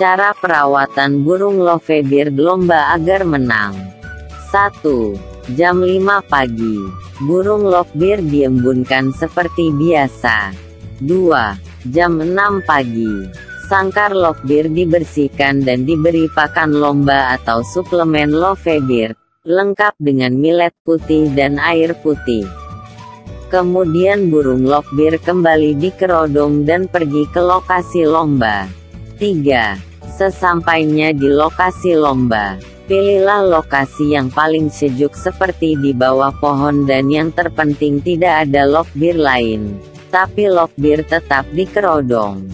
Cara perawatan burung lovebird lomba agar menang 1. Jam 5 pagi Burung lovebird diembunkan seperti biasa 2. Jam 6 pagi sangkar lovebird dibersihkan dan diberi pakan lomba atau suplemen lovebird lengkap dengan milet putih dan air putih. Kemudian burung lovebird kembali dikerodong dan pergi ke lokasi lomba. 3. Sesampainya di lokasi lomba, pilihlah lokasi yang paling sejuk seperti di bawah pohon dan yang terpenting tidak ada lovebird lain, tapi lovebird tetap dikerodong.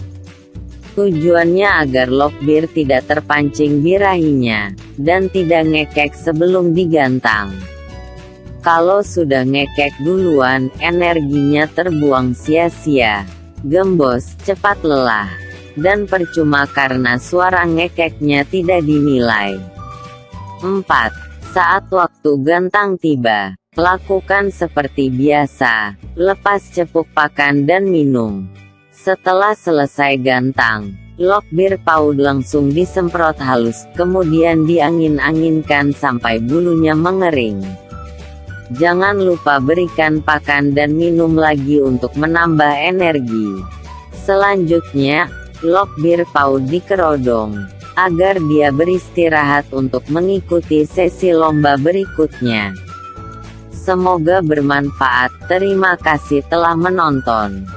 Tujuannya agar lovebird tidak terpancing birahinya, dan tidak ngekek sebelum digantang. Kalau sudah ngekek duluan, energinya terbuang sia-sia. Gembos, cepat lelah. Dan percuma karena suara ngekeknya tidak dinilai. 4. Saat waktu gantang tiba, lakukan seperti biasa, lepas cepuk pakan dan minum. Setelah selesai gantang, Lokbir paud langsung disemprot halus, kemudian diangin-anginkan sampai bulunya mengering. Jangan lupa berikan pakan dan minum lagi untuk menambah energi. Selanjutnya, lock bir paud dikerodong, agar dia beristirahat untuk mengikuti sesi lomba berikutnya. Semoga bermanfaat. Terima kasih telah menonton.